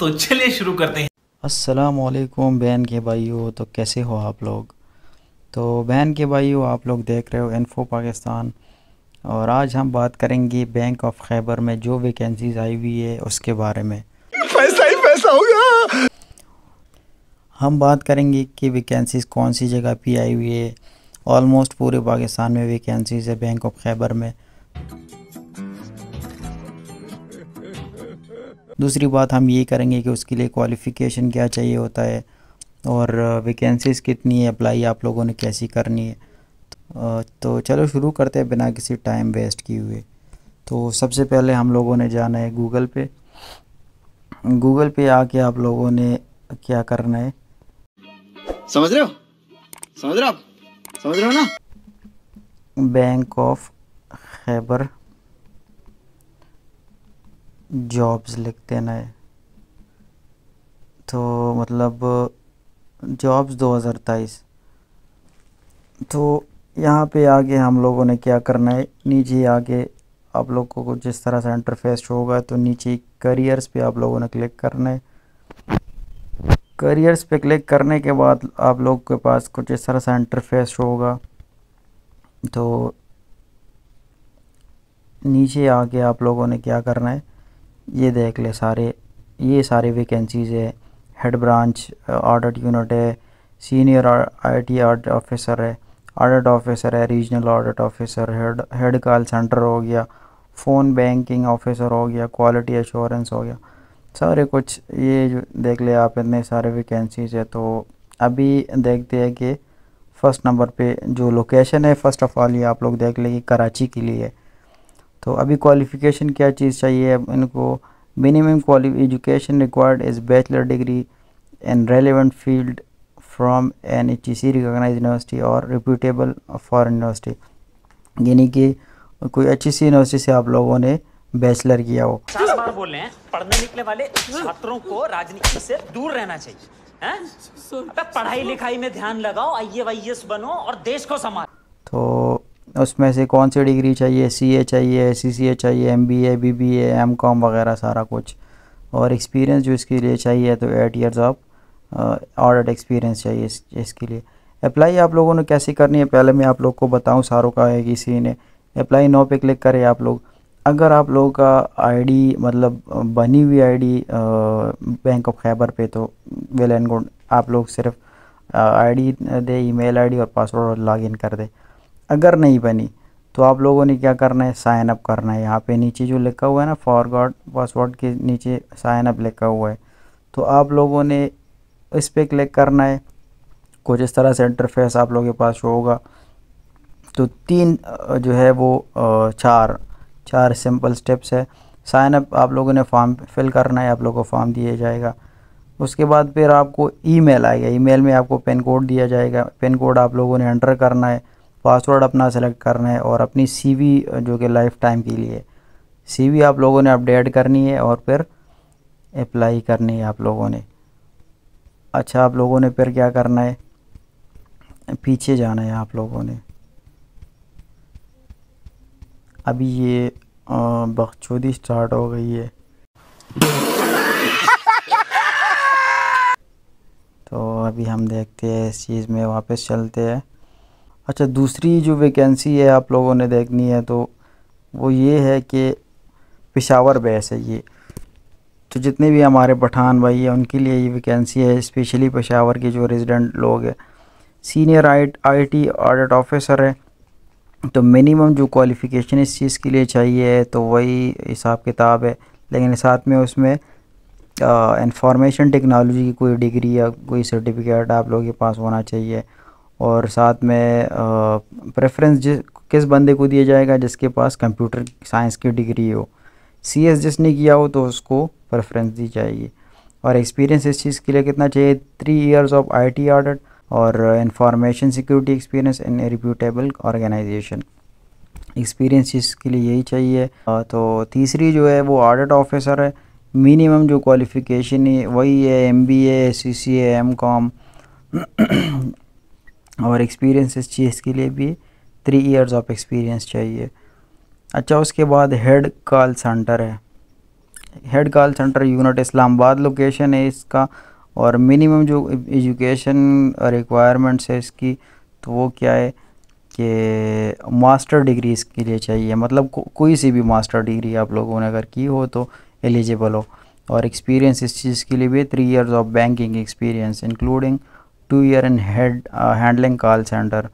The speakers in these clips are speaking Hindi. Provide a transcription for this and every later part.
तो चलिए शुरू करते हैं। असलकुम बहन के भाइयों तो कैसे हो आप लोग? तो बहन के भाइयों आप लोग देख रहे हो इन्फो पाकिस्तान और आज हम बात करेंगे बैंक ऑफ़ खैबर में जो वैकेंसीज आई हुई है उसके बारे में। पैसा ही पैसा होगा हम बात करेंगे कि वैकेंसीज कौन सी जगह पे आई हुई है। ऑलमोस्ट पूरे पाकिस्तान में वैकेंसीज है बैंक ऑफ़ खैबर में। दूसरी बात हम ये करेंगे कि उसके लिए क्वालिफ़िकेशन क्या चाहिए होता है और वैकेंसीज़ कितनी है अप्लाई आप लोगों ने कैसी करनी है। तो चलो शुरू करते हैं बिना किसी टाइम वेस्ट किए हुए। तो सबसे पहले हम लोगों ने जाना है गूगल पे। गूगल पे आके आप लोगों ने क्या करना है? समझ रहे हो? समझ रहे हो आप? समझ रहे हो ना? बैंक ऑफ़ खैबर जॉब्स लिख देना है तो मतलब जॉब्स 2023 तो यहाँ पे आगे हम लोगों ने क्या करना है? नीचे आगे आप लोगों को जिस तरह से इंटरफेस होगा तो नीचे करियर्स पे आप लोगों ने क्लिक करना है। करियर्स पे क्लिक करने के बाद आप लोग के पास कुछ इस तरह से इंटरफेस होगा। तो नीचे आके आप लोगों ने क्या करना है? ये देख ले सारे, ये सारे वैकेंसीज़ है। हेड ब्रांच ऑडिट यूनिट है सीनियर आईटी ऑडिट ऑफिसर है ऑडिट ऑफिसर है regional audit officer head head call centre हो गया फ़ोन बैंकिंग ऑफिसर हो गया क्वालिटी एश्योरेंस हो गया। सारे कुछ, ये जो देख ले आप इतने सारे वैकेंसीज़ है तो अभी देखते हैं कि फ़र्स्ट नंबर पे जो लोकेशन है फ़र्स्ट ऑफ़ ऑल ये आप लोग देख लें कराची के लिए है। तो अभी क्वालिफ़िकेशन क्या चीज़ चाहिए? अब इनको minimum क्वालि education required is bachelor degree in relevant field from N H C recognise university और रिप्यूटेबल फॉरन यूनिवर्सिटी यानी कि कोई अच्छी सी यूनिवर्सिटी से आप लोगों ने बैचलर किया हो। चार बार बोल रहे हैं पढ़ने निकले वाले छात्रों को राजनीति से दूर रहना चाहिए हैं? पढ़ाई लिखाई में ध्यान लगाओ आई बनो और देश को संभाल। तो उसमें से कौन सी डिग्री चाहिए? सी ए चाहिए सी सी ए चाहिए M B A B B A M com वगैरह सारा कुछ। और एक्सपीरियंस जो इसके लिए चाहिए तो eight years of audit experience चाहिए इस, इसके लिए। अप्लाई आप लोगों ने कैसे करनी है? पहले मैं आप लोग को बताऊँ सारों का है किसी ने। अप्लाई नो पे क्लिक करें आप लोग। अगर आप लोगों का आईडी मतलब बनी हुई आईडी बैंक ऑफ़ खैबर पे तो वेल एंड गुड। आप लोग सिर्फ़ आईडी दे ईमेल आईडी और पासवर्ड लॉगिन कर दे। अगर नहीं बनी तो आप लोगों ने क्या करना है? साइन अप करना है। यहाँ पे नीचे जो लिखा हुआ है ना फॉरगॉड पासवर्ड के नीचे साइन अप लिखा हुआ है। तो आप लोगों ने इस पर क्लिक करना है। कुछ इस तरह से इंटरफेस आप लोगों के पास होगा। तो तीन जो है वो चार चार सिंपल स्टेप्स है। साइन अप आप लोगों ने फॉर्म फिल करना है। आप लोगों को फॉर्म दिया जाएगा। उसके बाद फिर आपको ईमेल आएगा। ईमेल में आपको पिन कोड दिया जाएगा। पिन कोड आप लोगों ने एंटर करना है। पासवर्ड अपना सेलेक्ट करना है और अपनी सीवी जो कि लाइफ टाइम के लिए। सीवी आप लोगों ने अपडेट करनी है और फिर अप्लाई करनी है आप लोगों ने। अच्छा आप लोगों ने फिर क्या करना है? पीछे जाना है आप लोगों ने। अभी ये बखचौदी स्टार्ट हो गई है। तो अभी हम देखते हैं इस चीज़ में वापस चलते हैं। अच्छा दूसरी जो वैकेंसी है आप लोगों ने देखनी है तो वो ये है कि पेशावर बेस है ये। तो जितने भी हमारे पठान भाई हैं, उनके लिए ये वैकेंसी है स्पेशली पेशावर के जो रेजिडेंट लोग हैं। Senior I IT audit officer है तो मिनिमम जो क्वालिफ़िकेशन इस चीज़ के लिए चाहिए तो वही हिसाब किताब है। लेकिन साथ में उसमें इंफॉर्मेशन टेक्नोलॉजी की कोई डिग्री या कोई सर्टिफिकेट आप लोगों के पास होना चाहिए। और साथ में प्रेफरेंस जिस, किस बंदे को दिया जाएगा जिसके पास कंप्यूटर साइंस की डिग्री हो। सी एस जिसने किया हो तो उसको प्रेफरेंस दी जाएगी। और एक्सपीरियंस इस चीज़ के लिए कितना चाहिए? Three years of IT audit और information security experience in reputable organisation experience इसके लिए यही चाहिए। तो तीसरी जो है वो ऑडिट ऑफिसर है। मिनिमम जो क्वालिफ़िकेशन है, वही है M B A C C M com और एक्सपीरियंस इस चीज़ के लिए भी थ्री इयर्स ऑफ़ एक्सपीरियंस चाहिए। अच्छा उसके बाद हेड कॉल सेंटर है। Head call centre unit Islamabad location है इसका और मिनिमम जो एजुकेशन रिक्वायरमेंट्स है इसकी तो वो क्या है कि मास्टर डिग्री इसके लिए चाहिए। मतलब को, कोई सी भी मास्टर डिग्री आप लोगों ने अगर की हो तो एलिजिबल हो। और एक्सपीरियंस इस चीज़ के लिए भी three years of banking experience including two year in head handling call centre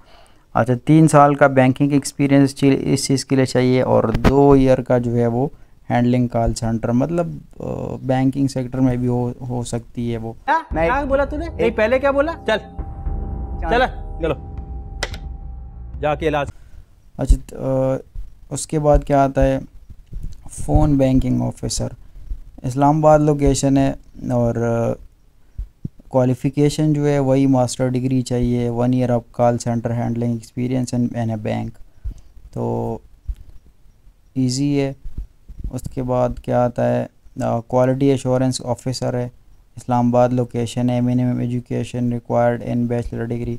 अच्छा तीन साल का बैंकिंग एक्सपीरियंस इस चीज़ के लिए चाहिए और दो ईयर का जो है वो हैंडलिंग कॉल सेंटर मतलब बैंकिंग सेक्टर में भी हो हो सकती है वो। नहीं क्या बोला तूने? नहीं पहले क्या बोला? चल। चल। चलो जाके इलाज। अच्छा उसके बाद क्या आता है? Phone banking officer Islamabad location है और क्वालिफ़िकेशन जो है, वही मास्टर डिग्री चाहिए one year of call centre handling experience in an a bank तो इजी है। उसके बाद क्या आता है? क्वालिटी एश्योरेंस ऑफिसर है। इस्लामाबाद लोकेशन है। Minimum education required in bachelor degree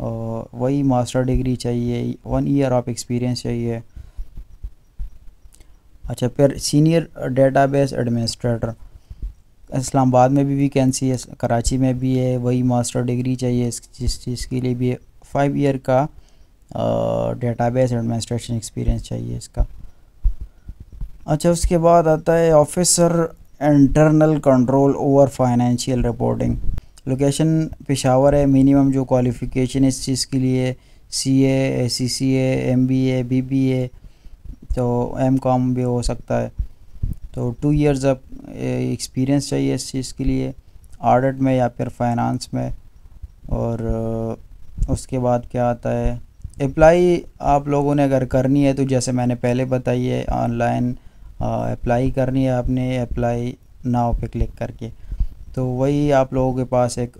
वही मास्टर डिग्री चाहिए। वन ईयर ऑफ़ एक्सपीरियंस चाहिए। अच्छा फिर सीनियर डेटाबेस एडमिनिस्ट्रेटर इस्लामाबाद में भी वैकेंसी है, कराची में भी है, वही मास्टर डिग्री चाहिए जिस चीज़ के लिए भी फाइव ईयर का डेटाबेस एडमिनिस्ट्रेशन एक्सपीरियंस चाहिए इसका। अच्छा उसके बाद आता है officer internal control over financial reporting location Peshawar है मिनिमम जो क्वालिफ़िकेशन इस चीज़ के लिए C A C C M B A B B A तो एम कॉम भी हो सकता है। तो टू इयर्स अब एक्सपीरियंस चाहिए इस चीज़ के लिए ऑडिट में या फिर फाइनेंस में, और उसके बाद क्या आता है अप्लाई आप लोगों ने अगर करनी है तो जैसे मैंने पहले बताई है ऑनलाइन अप्लाई करनी है आपने अप्लाई नाव पे क्लिक करके। तो वही आप लोगों के पास एक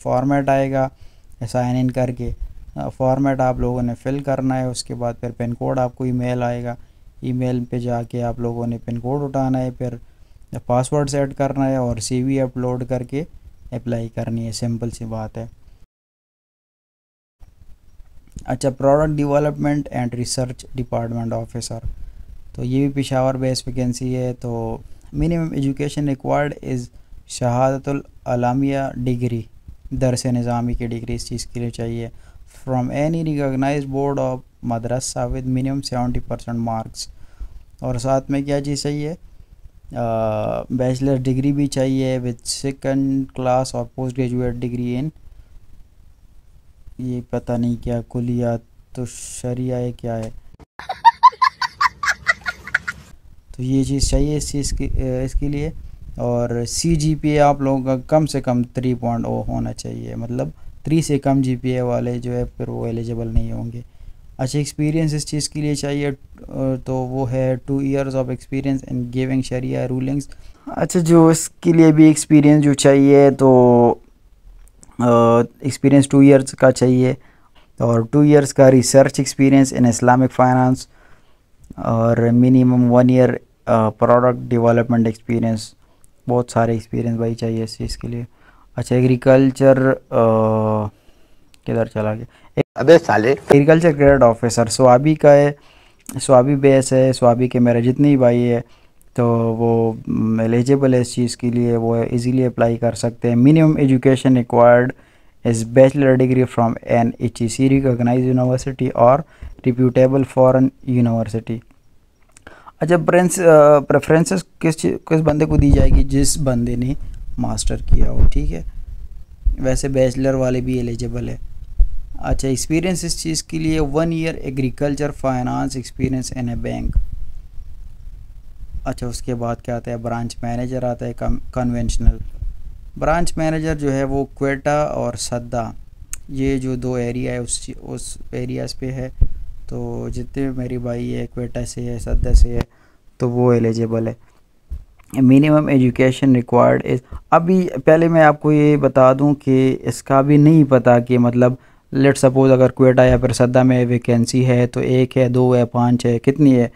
फॉर्मेट आएगा साइन इन करके। फॉर्मेट आप लोगों ने फिल करना है, उसके बाद फिर पिन कोड आपको ईमेल आएगा। ईमेल पे जाके आप लोगों ने पिन कोड उठाना है, फिर पासवर्ड सेट करना है और सीवी अपलोड करके अप्लाई करनी है। सिंपल सी बात है। अच्छा product development and research department officer तो ये भी पिशावर बेस वैकेंसी है। तो मिनिमम एजुकेशन रिक्वायर्ड इज़ शहादतुल अलामिया डिग्री दरस निज़ामी की डिग्री इस चीज़ के लिए चाहिए। From any recognise board of Madrasa with minimum seventy percent marks और साथ में क्या चीज़ चाहिए? बैचलर डिग्री भी चाहिए विद सेकंड क्लास और पोस्ट ग्रेजुएट डिग्री इन ये पता नहीं क्या कुलिया तो शरिया है क्या है? तो ये चीज़ चाहिए इस चीज़ की इसके लिए। और सी जी पी ए आप लोगों का कम से कम थ्री पॉइंट ओ होना चाहिए। मतलब थ्री से कम जी पी ए वाले जो है फिर वो एलिजिबल नहीं होंगे। अच्छा एक्सपीरियंस इस चीज़ के लिए चाहिए तो वो है two years of experience in giving Shariah rulings अच्छा जो इसके लिए भी एक्सपीरियंस जो चाहिए तो एक्सपीरियंस टू इयर्स का चाहिए और टू इयर्स का research experience in Islamic finance और minimum one year product development experience बहुत सारे एक्सपीरियंस भाई चाहिए इस चीज़ के लिए। अच्छा एग्रीकल्चर किधर चला गया? अबे साले एग्रीकल्चर ग्रेड ऑफिसर स्वाबी का है स्वाबी बेस है स्वाबी के मेरे जितनी भाई है तो वो एलिजिबल है इस चीज़ के लिए, वो इजीली अप्लाई कर सकते हैं। Minimum education required is bachelor degree from N H E C recognise university और रिप्यूटेबल फॉरेन यूनिवर्सिटी अच्छा प्रेंस प्रेफरेंसेस किस किस बंदे को दी जाएगी? जिस बंदे ने मास्टर किया हो, ठीक है? वैसे बैचलर वाले भी एलिजिबल है। अच्छा एक्सपीरियंस इस चीज़ के लिए one year agriculture finance experience in a bank अच्छा उसके बाद क्या आता है? ब्रांच मैनेजर आता है कन्वेंशनल ब्रांच मैनेजर जो है वो क्वेटा और सद्दा ये जो दो एरिया है, उस उस एरियाज़ पे है। तो जितने मेरी भाई है क्वेटा से है सद्दा से है तो वो एलिजिबल है। मिनिमम एजुकेशन रिक्वायर्ड इज़ अभी पहले मैं आपको ये बता दूँ कि इसका भी नहीं पता कि मतलब लेट सपोज़ अगर क्वेटा या फिर सद्दा में वैकेंसी है तो एक है, दो है, पाँच है, कितनी है?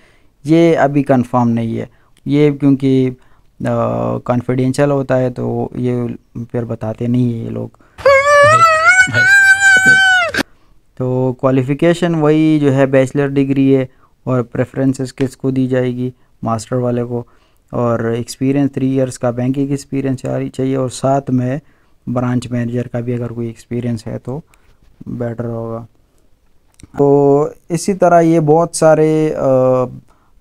ये अभी कंफर्म नहीं है। ये क्योंकि कॉन्फिडेंशियल होता है तो ये फिर बताते नहीं है ये लोग। तो क्वालिफ़िकेशन वही जो है बैचलर डिग्री है, और प्रेफरेंसेस किसको दी जाएगी? मास्टर वाले को। और एक्सपीरियंस थ्री इयर्स का बैंकिंग एक्सपीरियंस चाहिए, और साथ में ब्रांच मैनेजर का भी अगर कोई एक्सपीरियंस है तो बेटर होगा। तो इसी तरह ये बहुत सारे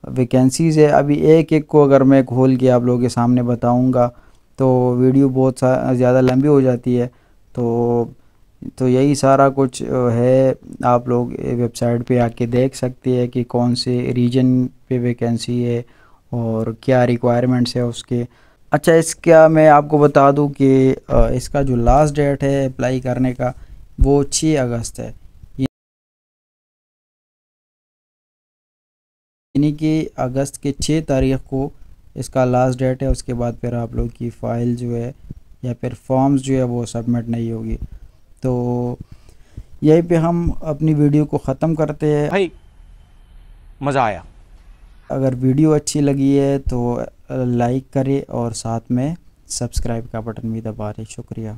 वैकेंसीज़ है। अभी एक एक को अगर मैं खोल के आप लोगों के सामने बताऊँगा तो वीडियो बहुत ज़्यादा लंबी हो जाती है। तो तो यही सारा कुछ है। आप लोग वेबसाइट पे आके देख सकते हैं कि कौन से रीजन पे वैकेंसी है और क्या रिक्वायरमेंट्स है उसके। अच्छा इसका मैं आपको बता दूँ कि इसका जो लास्ट डेट है अप्लाई करने का वो 6 अगस्त है। यानी कि अगस्त के 6 तारीख को इसका लास्ट डेट है उसके बाद फिर आप लोग की फ़ाइल जो है या फिर फॉर्म्स जो है वो सबमिट नहीं होगी। तो यहीं पे हम अपनी वीडियो को ख़त्म करते हैं। भाई मज़ा आया। अगर वीडियो अच्छी लगी है तो लाइक करें और साथ में सब्सक्राइब का बटन भी दबा दें। शुक्रिया।